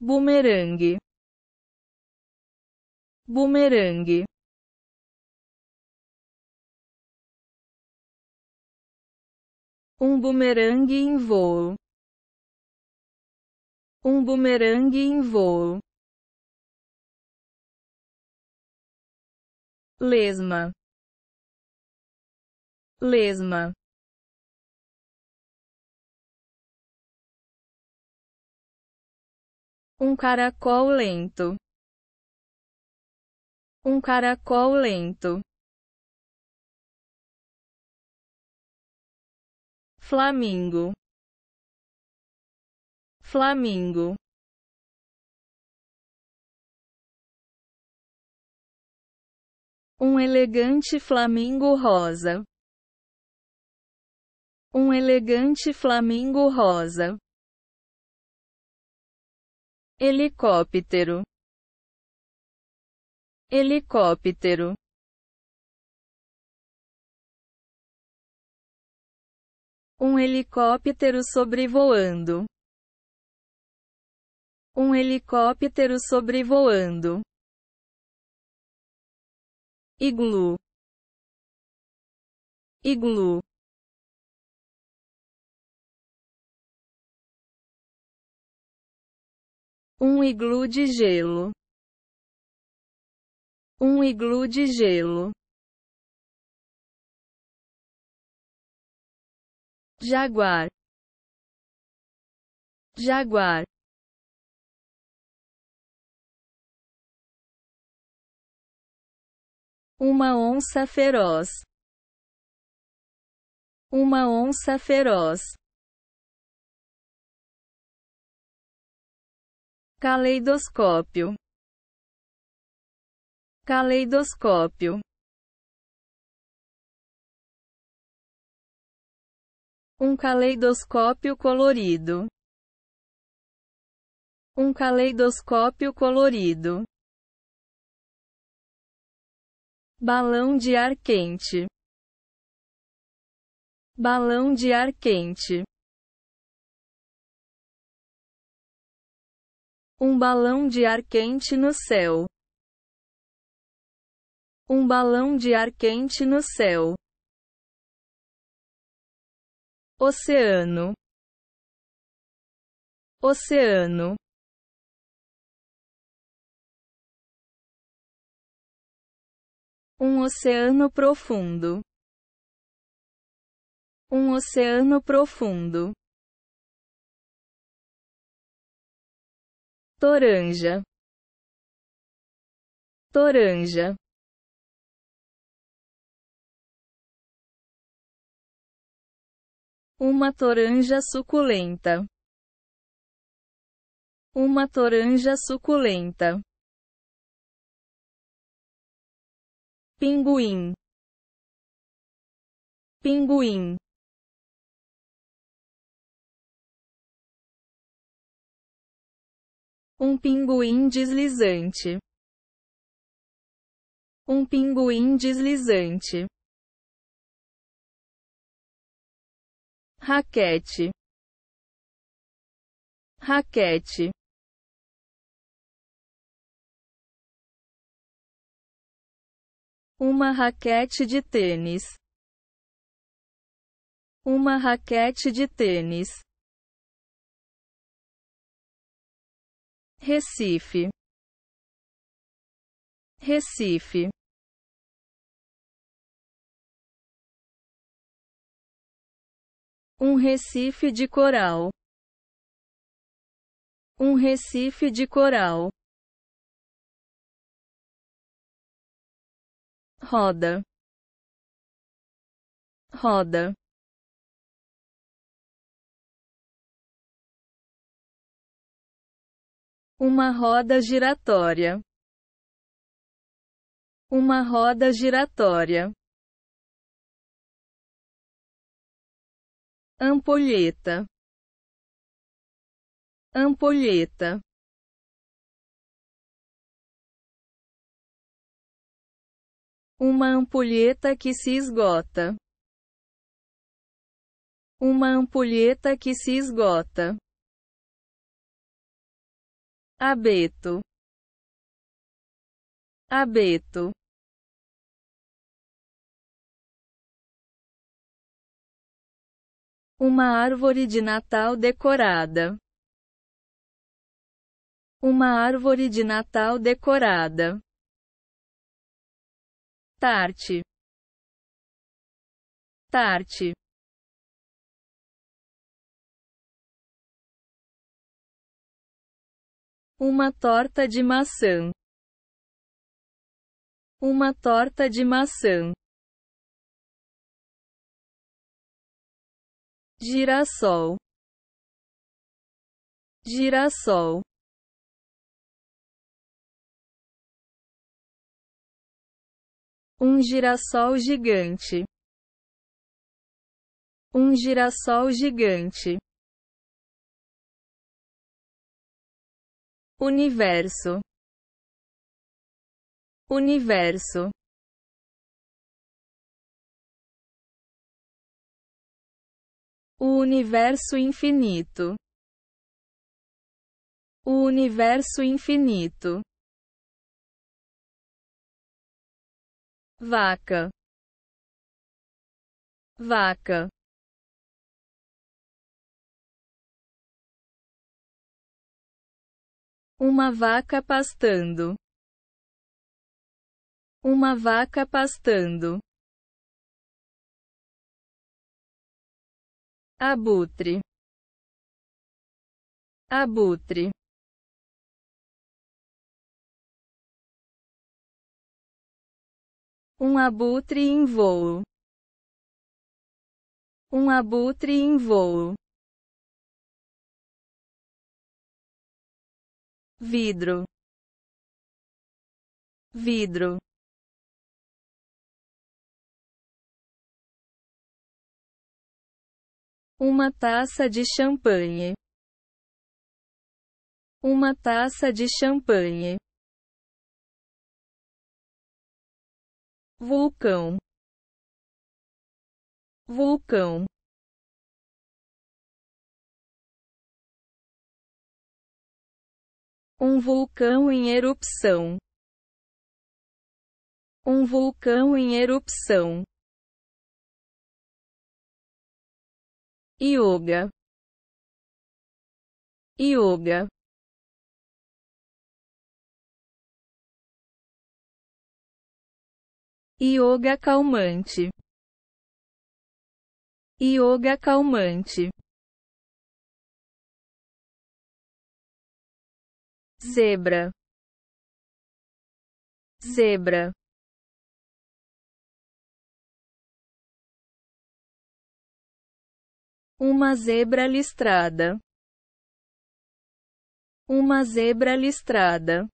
bumerangue. Bumerangue. Um bumerangue em voo. Um bumerangue em voo. Lesma. Lesma um caracol lento um caracol lento Flamingo Flamingo Um elegante flamingo rosa. Um elegante flamingo rosa. Helicóptero. Helicóptero. Um helicóptero sobrevoando. Um helicóptero sobrevoando. Iglu. Iglu. Um iglu de gelo. Um iglu de gelo. Jaguar. Jaguar. Uma onça feroz. Uma onça feroz. Caleidoscópio. Caleidoscópio. Um caleidoscópio colorido. Um caleidoscópio colorido. Balão de ar quente. Balão de ar quente. Um balão de ar quente no céu. Um balão de ar quente no céu. Oceano. Oceano. Um oceano profundo. Um oceano profundo. Toranja. Toranja. Uma toranja suculenta. Uma toranja suculenta. Pinguim. Pinguim. Um pinguim deslizante. Um pinguim deslizante. raquete, raquete, uma raquete de tênis, uma raquete de tênis, Recife, Recife. Um recife de coral. Um recife de coral. Roda. Roda. Uma roda giratória. Uma roda giratória. ampolheta ampolheta uma ampulheta que se esgota uma ampulheta que se esgota abeto, abeto, uma árvore de Natal decorada, uma árvore de Natal decorada, tarte, tarte. Uma torta de maçã. Uma torta de maçã. Girassol. Girassol. Um girassol gigante. Um girassol gigante. Universo. Universo. O universo infinito. O universo infinito. Vaca. Vaca. Uma vaca pastando. Uma vaca pastando. Abutre. Abutre. Um abutre em voo. Um abutre em voo. Vidro vidro uma taça de champanhe uma taça de champanhe vulcão vulcão Um vulcão em erupção. Um vulcão em erupção. Yoga. Yoga. Yoga calmante. Yoga calmante. Zebra. Zebra. Uma zebra listrada. Uma zebra listrada